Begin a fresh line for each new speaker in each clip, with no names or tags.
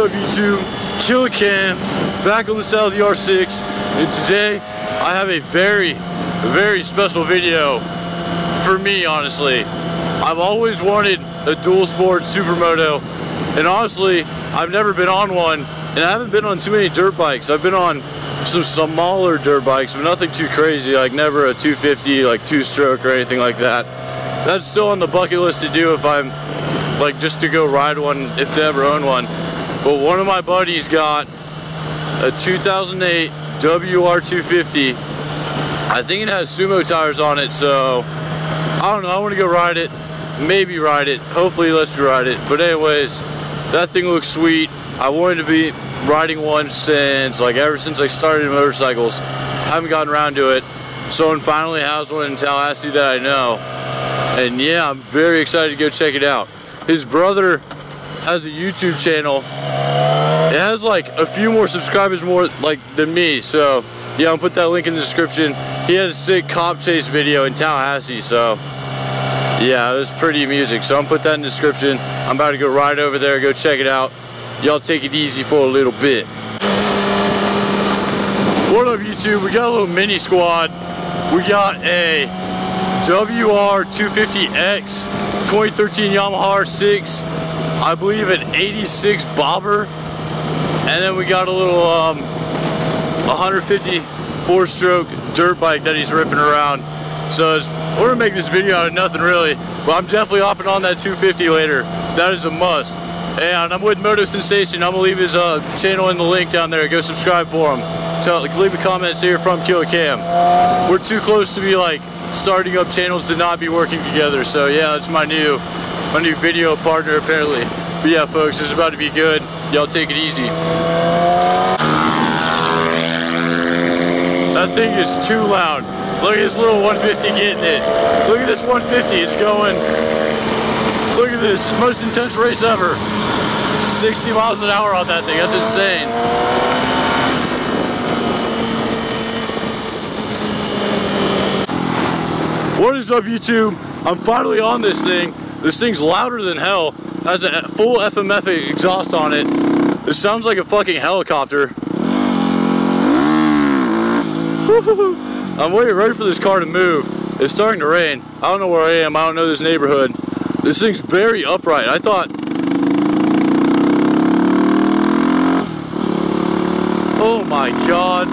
Up YouTube? KillaKam, back on the side of the R6, and today I have a very, very special video for me, honestly. I've always wanted a dual sport supermoto, and honestly, I've never been on one, and I haven't been on too many dirt bikes. I've been on some smaller dirt bikes, but nothing too crazy, like never a 250, like two stroke or anything like that. That's still on the bucket list to do if I'm like just to go ride one if they ever own one. But one of my buddies got a 2008 WR250. I think it has sumo tires on it, so I don't know. I want to go ride it, maybe ride it. Hopefully, let's ride it. But anyways, that thing looks sweet. I wanted to be riding one since like ever since I started motorcycles. I haven't gotten around to it. Someone finally has one in Tallahassee that I know. And yeah, I'm very excited to go check it out. His brother has a YouTube channel. It has like a few more subscribers more like than me. So yeah, I'll put that link in the description. He had a sick cop chase video in Tallahassee. So yeah, it was pretty amusing. So I'll put that in the description. I'm about to go ride over there, go check it out. Y'all take it easy for a little bit. What up YouTube? We got a little mini squad. We got a WR250X 2013 Yamaha R6, I believe an 86 bobber, and then we got a little um, 150 four-stroke dirt bike that he's ripping around. So we're gonna make this video out of nothing really, but I'm definitely hopping on that 250 later. That is a must. And I'm with Moto Sensation. I'm gonna leave his uh, channel in the link down there. Go subscribe for him. Tell, leave a comment. Say you're from KillaKam. We're too close to be like starting up channels to not be working together. So yeah, that's my new my new video partner apparently. But yeah, folks, this is about to be good. Y'all take it easy. That thing is too loud. Look at this little 150 getting it. Look at this 150. It's going. Look at this. Most intense race ever. 60 miles an hour on that thing. That's insane. What is up YouTube? I'm finally on this thing. This thing's louder than hell. Has a full FMF exhaust on it. It sounds like a fucking helicopter. I'm waiting ready for this car to move. It's starting to rain. I don't know where I am. I don't know this neighborhood. This thing's very upright. I thought... Oh my god.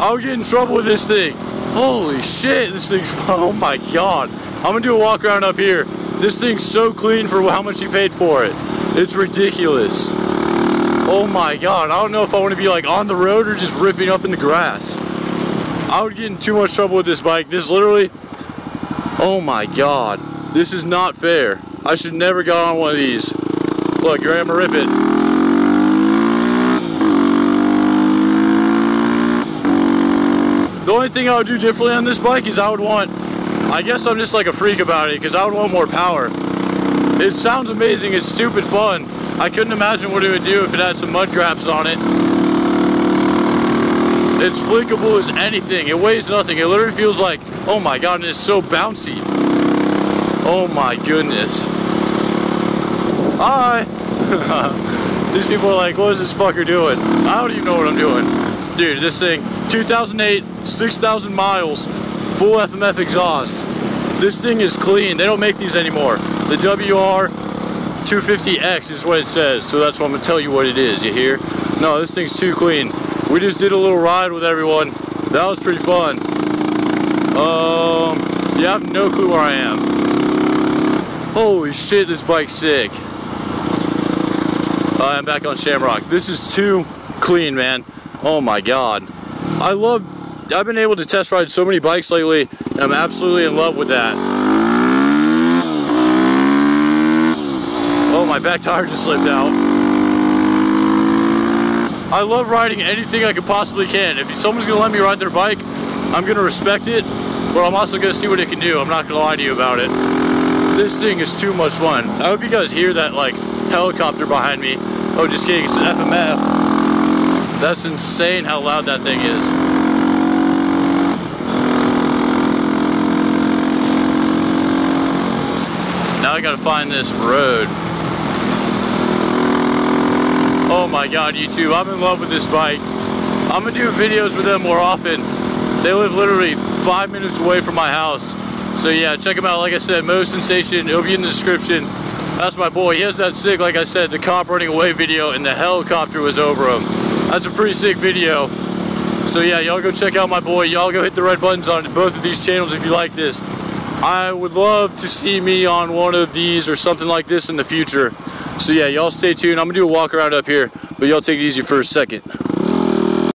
I'll get in trouble with this thing. Holy shit, this thing's, oh my god. I'm gonna do a walk around up here. This thing's so clean for how much you paid for it. It's ridiculous. Oh my god, I don't know if I want to be like on the road or just ripping up in the grass. I would get in too much trouble with this bike. This literally, oh my god. This is not fair. I should never get on one of these. Look, you're gonna rip it. Only thing I would do differently on this bike is I would want, I guess I'm just like a freak about it because I would want more power. It sounds amazing, it's stupid fun. I couldn't imagine what it would do if it had some mud graps on it. It's flickable as anything. It weighs nothing. It literally feels like, oh my god, and it's so bouncy. Oh my goodness. Hi! These people are like, what is this fucker doing? I don't even know what I'm doing. Dude, this thing, 2008, 6,000 miles, full FMF exhaust. This thing is clean. They don't make these anymore. The WR 250X is what it says, so that's what I'm gonna tell you what it is, you hear? No, this thing's too clean. We just did a little ride with everyone. That was pretty fun. Um, yeah, I have no clue where I am. Holy shit, this bike's sick. Uh, I'm back on Shamrock. This is too clean, man. Oh my god. I love, I've been able to test ride so many bikes lately, and I'm absolutely in love with that. Oh, my back tire just slipped out. I love riding anything I could possibly can. If someone's gonna let me ride their bike, I'm gonna respect it, but I'm also gonna see what it can do. I'm not gonna lie to you about it. This thing is too much fun. I hope you guys hear that like helicopter behind me. Oh, just kidding, it's an FMF. That's insane how loud that thing is. Now I gotta find this road. Oh my god, YouTube, I'm in love with this bike. I'm gonna do videos with them more often. They live literally five minutes away from my house. So yeah, check them out. Like I said, Moto Sensation, it'll be in the description. That's my boy. He has that sick, like I said, the cop running away video and the helicopter was over him. That's a pretty sick video. So yeah, y'all go check out my boy. Y'all go hit the red buttons on both of these channels if you like this. I would love to see me on one of these or something like this in the future. So yeah, y'all stay tuned. I'm gonna do a walk around up here, but y'all take it easy for a second.